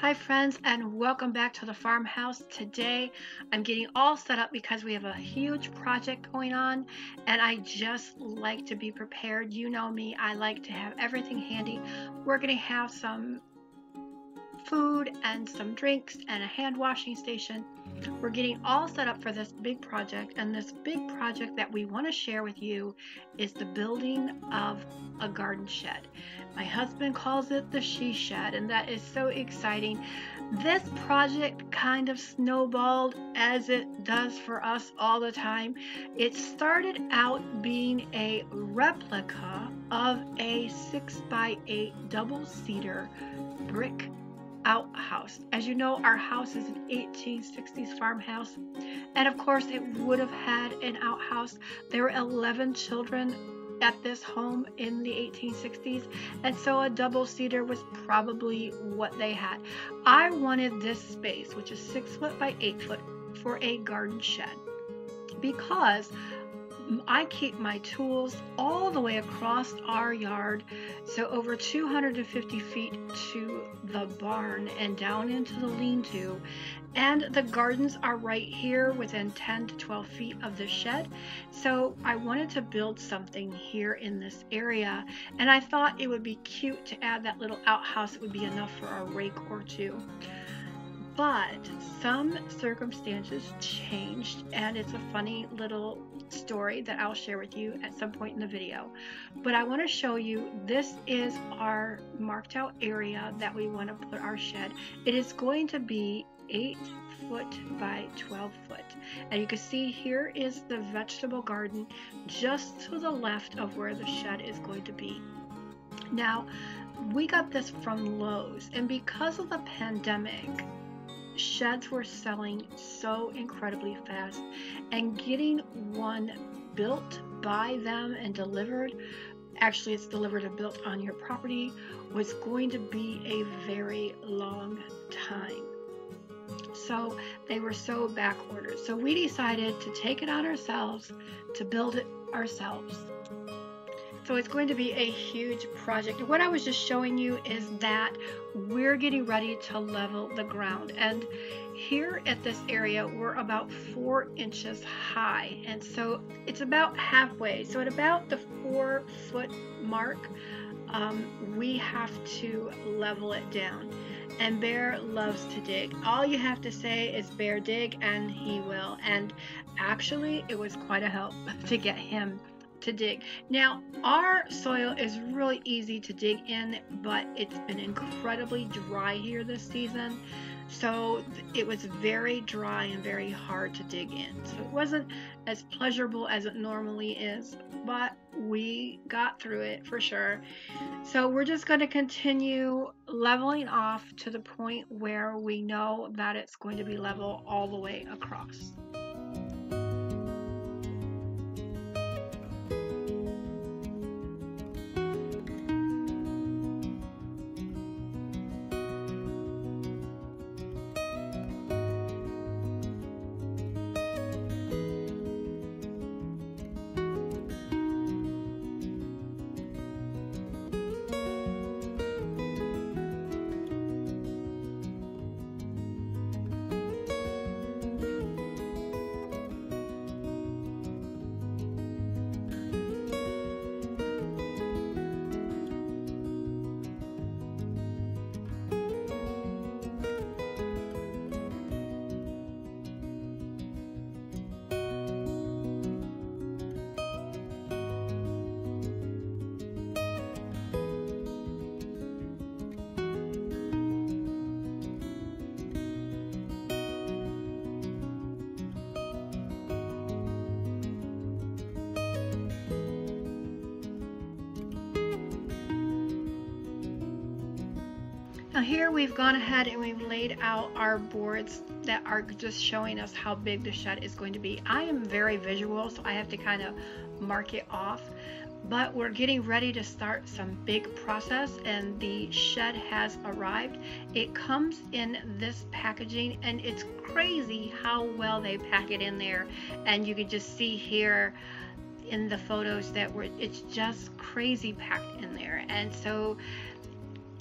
Hi friends and welcome back to the farmhouse. Today I'm getting all set up because we have a huge project going on and I just like to be prepared. You know me, I like to have everything handy. We're going to have some food and some drinks and a hand washing station. We're getting all set up for this big project and this big project that we want to share with you is the building of a garden shed. My husband calls it the she shed and that is so exciting. This project kind of snowballed as it does for us all the time. It started out being a replica of a 6 by 8 double seater brick outhouse. As you know, our house is an 1860s farmhouse, and of course, it would have had an outhouse. There were 11 children at this home in the 1860s, and so a double seater was probably what they had. I wanted this space, which is six foot by eight foot, for a garden shed because I keep my tools all the way across our yard, so over 250 feet to the barn and down into the lean to. And the gardens are right here within 10 to 12 feet of the shed. So I wanted to build something here in this area, and I thought it would be cute to add that little outhouse. It would be enough for a rake or two but some circumstances changed and it's a funny little story that I'll share with you at some point in the video. But I want to show you this is our marked out area that we want to put our shed. It is going to be 8 foot by 12 foot. And you can see here is the vegetable garden just to the left of where the shed is going to be. Now we got this from Lowe's and because of the pandemic sheds were selling so incredibly fast, and getting one built by them and delivered actually it's delivered and built on your property was going to be a very long time. So they were so back ordered. So we decided to take it on ourselves to build it ourselves so it's going to be a huge project. What I was just showing you is that we're getting ready to level the ground. And here at this area, we're about four inches high. And so it's about halfway. So at about the four foot mark, um, we have to level it down. And Bear loves to dig. All you have to say is Bear dig and he will. And actually, it was quite a help to get him to dig. Now, our soil is really easy to dig in, but it's been incredibly dry here this season. So it was very dry and very hard to dig in. So it wasn't as pleasurable as it normally is, but we got through it for sure. So we're just going to continue leveling off to the point where we know that it's going to be level all the way across. Now here we've gone ahead and we've laid out our boards that are just showing us how big the shed is going to be. I am very visual, so I have to kind of mark it off. But we're getting ready to start some big process and the shed has arrived. It comes in this packaging and it's crazy how well they pack it in there. And you can just see here in the photos that were it's just crazy packed in there. And so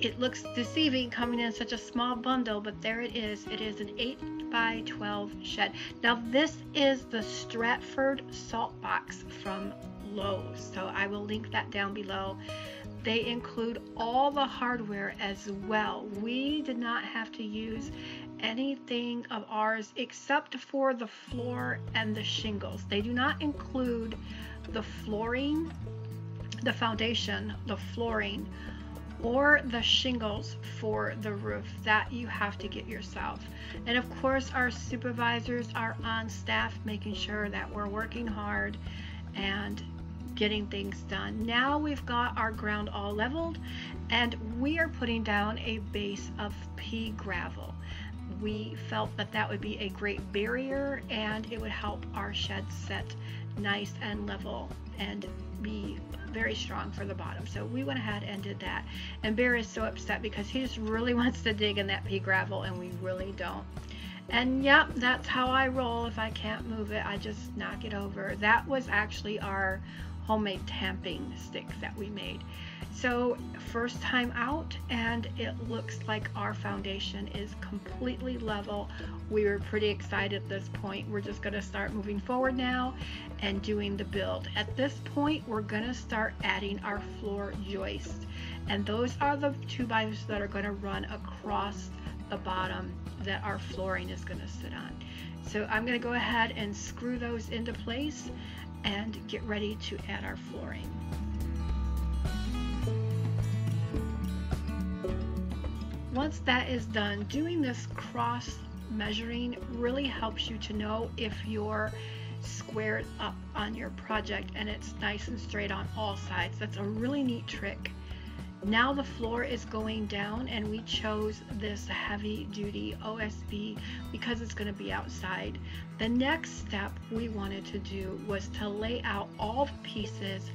it looks deceiving coming in such a small bundle, but there it is. It is an 8 by 12 shed. Now this is the Stratford Saltbox from Lowe's, so I will link that down below. They include all the hardware as well. We did not have to use anything of ours except for the floor and the shingles. They do not include the flooring, the foundation, the flooring, or the shingles for the roof that you have to get yourself. And of course, our supervisors are on staff making sure that we're working hard and getting things done. Now we've got our ground all leveled and we are putting down a base of pea gravel. We felt that that would be a great barrier and it would help our shed set nice and level and be very strong for the bottom. So we went ahead and did that. And Bear is so upset because he just really wants to dig in that pea gravel and we really don't. And yep, that's how I roll. If I can't move it, I just knock it over. That was actually our homemade tamping stick that we made. So first time out and it looks like our foundation is completely level. We were pretty excited at this point. We're just gonna start moving forward now and doing the build. At this point, we're gonna start adding our floor joists. And those are the two bys that are gonna run across the bottom that our flooring is gonna sit on. So I'm gonna go ahead and screw those into place and get ready to add our flooring. Once that is done, doing this cross measuring really helps you to know if you're squared up on your project and it's nice and straight on all sides. That's a really neat trick. Now the floor is going down and we chose this heavy duty OSB because it's going to be outside. The next step we wanted to do was to lay out all the pieces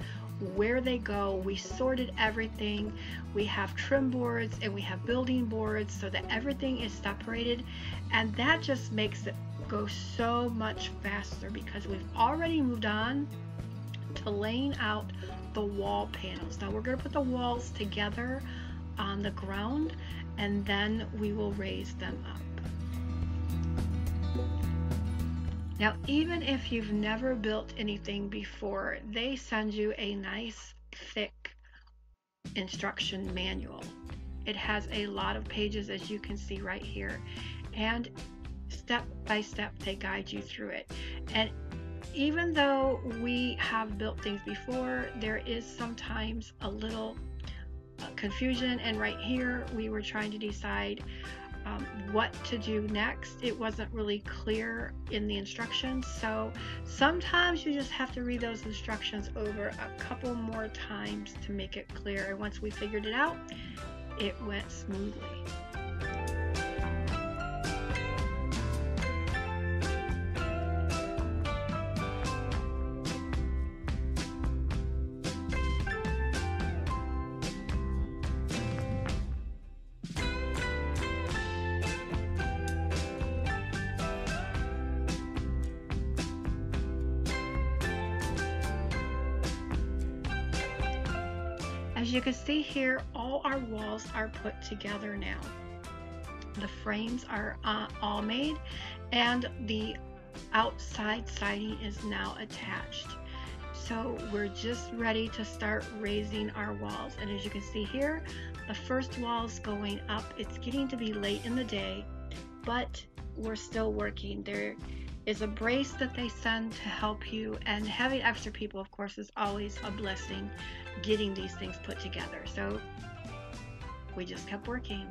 where they go. We sorted everything. We have trim boards and we have building boards so that everything is separated and that just makes it go so much faster because we've already moved on to laying out the wall panels. Now we're going to put the walls together on the ground and then we will raise them up. Now, even if you've never built anything before, they send you a nice, thick instruction manual. It has a lot of pages, as you can see right here, and step by step, they guide you through it. And even though we have built things before, there is sometimes a little uh, confusion. And right here, we were trying to decide um, what to do next. It wasn't really clear in the instructions. So sometimes you just have to read those instructions over a couple more times to make it clear. And once we figured it out, it went smoothly. Can see here, all our walls are put together now. The frames are uh, all made and the outside siding is now attached. So we're just ready to start raising our walls. And as you can see here, the first wall is going up. It's getting to be late in the day, but we're still working. There is a brace that they send to help you and having extra people of course is always a blessing getting these things put together. So we just kept working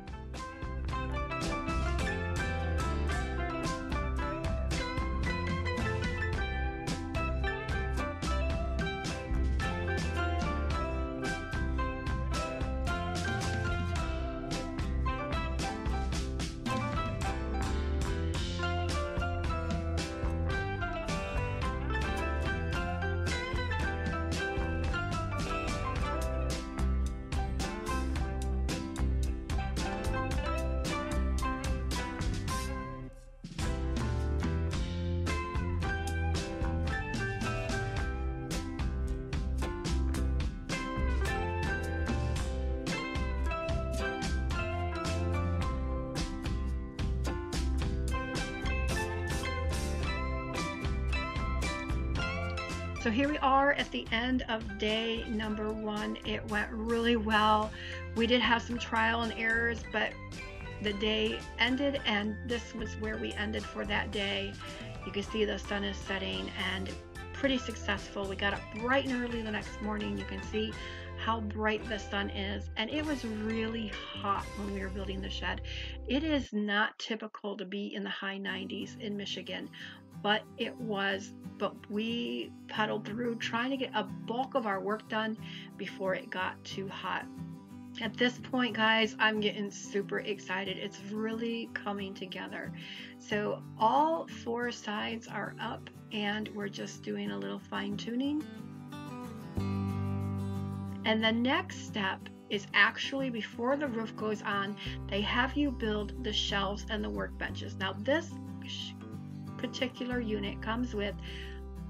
So here we are at the end of day number one. It went really well. We did have some trial and errors, but the day ended and this was where we ended for that day. You can see the sun is setting and pretty successful. We got up bright and early the next morning. You can see how bright the sun is and it was really hot when we were building the shed. It is not typical to be in the high 90s in Michigan, but it was but we pedaled through trying to get a bulk of our work done before it got too hot. At this point guys i'm getting super excited. It's really coming together. So all four sides are up and we're just doing a little fine tuning and the next step is actually before the roof goes on they have you build the shelves and the workbenches. Now this particular unit comes with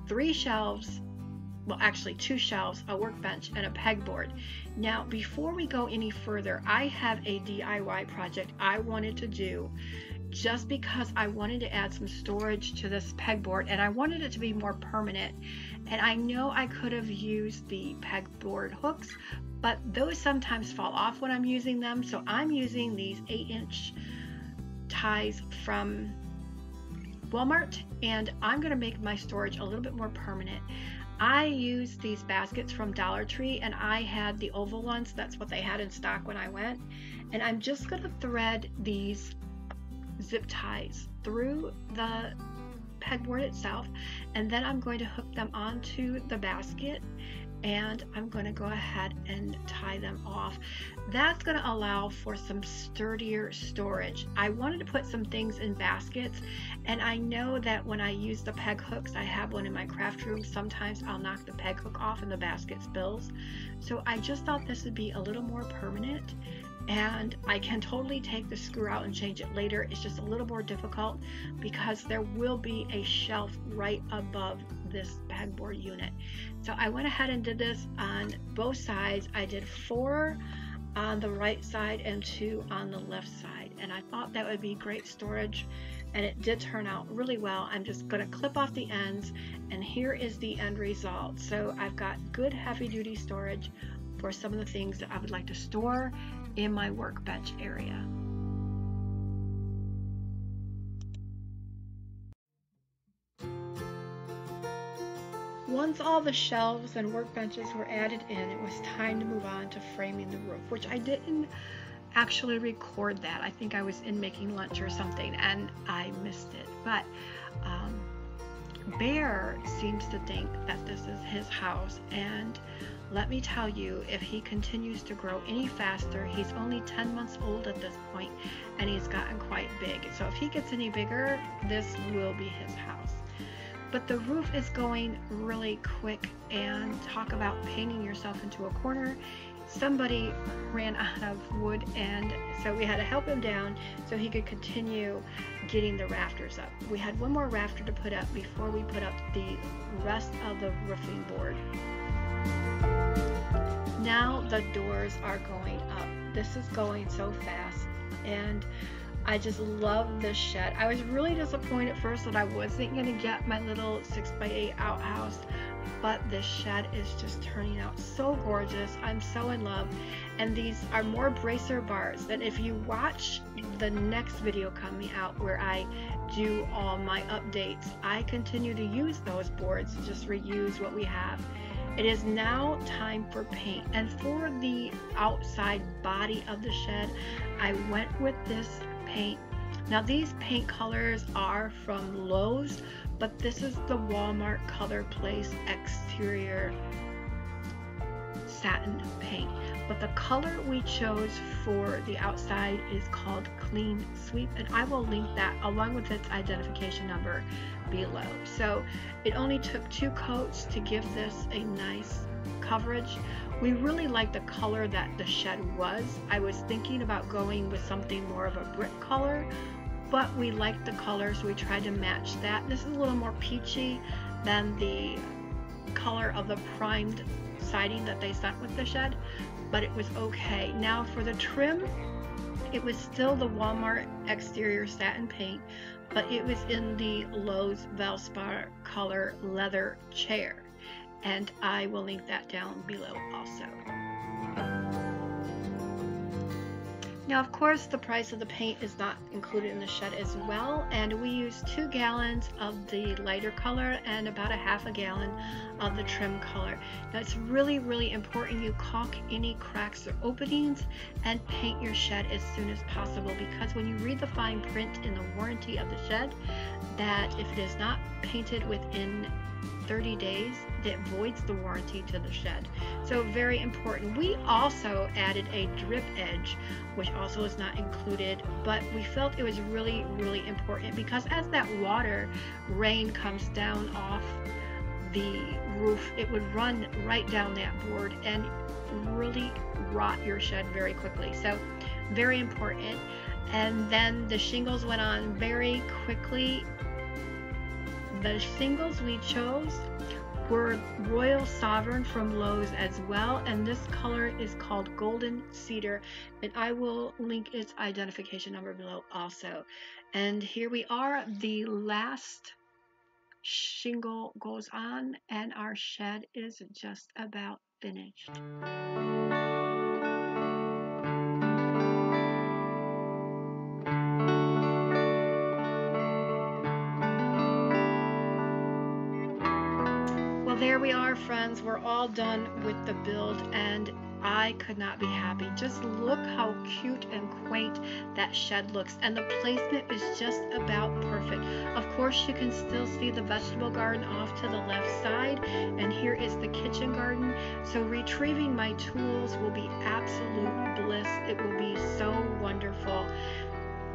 three shelves well actually two shelves a workbench and a pegboard. Now before we go any further i have a diy project i wanted to do just because i wanted to add some storage to this pegboard and i wanted it to be more permanent and i know i could have used the pegboard hooks but those sometimes fall off when i'm using them so i'm using these 8 inch ties from Walmart and I'm going to make my storage a little bit more permanent. I use these baskets from Dollar Tree and I had the oval ones. That's what they had in stock when I went. And I'm just going to thread these zip ties through the pegboard itself and then I'm going to hook them onto the basket and I'm going to go ahead and tie them off. That's going to allow for some sturdier storage. I wanted to put some things in baskets and I know that when I use the peg hooks, I have one in my craft room, sometimes I'll knock the peg hook off and the basket spills. So I just thought this would be a little more permanent and I can totally take the screw out and change it later. It's just a little more difficult because there will be a shelf right above this pegboard unit. So I went ahead and did this on both sides. I did four on the right side and two on the left side. And I thought that would be great storage and it did turn out really well. I'm just going to clip off the ends and here is the end result. So I've got good heavy duty storage for some of the things that I would like to store in my workbench area. Once all the shelves and workbenches were added in, it was time to move on to framing the roof, which I didn't actually record that. I think I was in making lunch or something and I missed it. But um, Bear seems to think that this is his house and let me tell you, if he continues to grow any faster, he's only 10 months old at this point and he's gotten quite big. So if he gets any bigger, this will be his house. But the roof is going really quick and talk about painting yourself into a corner. Somebody ran out of wood and so we had to help him down so he could continue getting the rafters up. We had one more rafter to put up before we put up the rest of the roofing board. Now the doors are going up. This is going so fast and I just love this shed. I was really disappointed at first that I wasn't going to get my little 6x8 outhouse, but this shed is just turning out so gorgeous. I'm so in love. And these are more bracer bars that if you watch the next video coming out where I do all my updates, I continue to use those boards, just reuse what we have. It is now time for paint. And for the outside body of the shed, I went with this paint. Now these paint colors are from Lowe's, but this is the Walmart Colorplace exterior satin paint. But the color we chose for the outside is called Clean Sweep, and I will link that along with its identification number below. So it only took two coats to give this a nice coverage. We really like the color that the shed was. I was thinking about going with something more of a brick color, but we liked the colors. we tried to match that. This is a little more peachy than the color of the primed siding that they sent with the shed, but it was okay. Now for the trim, it was still the Walmart exterior satin paint, but it was in the Lowe's Valspar color leather chair. and I will link that down below also. Now, of course, the price of the paint is not included in the shed as well, and we use two gallons of the lighter color and about a half a gallon of the trim color. Now, it's really, really important you caulk any cracks or openings and paint your shed as soon as possible because when you read the fine print in the warranty of the shed, that if it is not painted within 30 days that voids the warranty to the shed. So very important. We also added a drip edge, which also is not included, but we felt it was really, really important because as that water rain comes down off the roof, it would run right down that board and really rot your shed very quickly. So very important. And then the shingles went on very quickly the shingles we chose were Royal Sovereign from Lowe's as well, and this color is called Golden Cedar, and I will link its identification number below also. And here we are, the last shingle goes on, and our shed is just about finished. Are, friends. We're all done with the build, and I could not be happy. Just look how cute and quaint that shed looks, and the placement is just about perfect. Of course, you can still see the vegetable garden off to the left side, and here is the kitchen garden. So retrieving my tools will be absolute bliss. It will be so wonderful.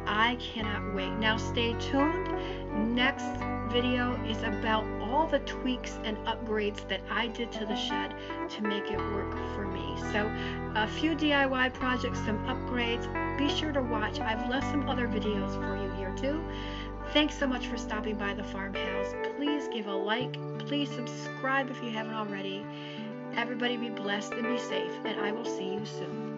I cannot wait. Now stay tuned. Next video is about all the tweaks and upgrades that I did to the shed to make it work for me. So a few DIY projects, some upgrades. Be sure to watch. I've left some other videos for you here too. Thanks so much for stopping by the farmhouse. Please give a like. Please subscribe if you haven't already. Everybody be blessed and be safe, and I will see you soon.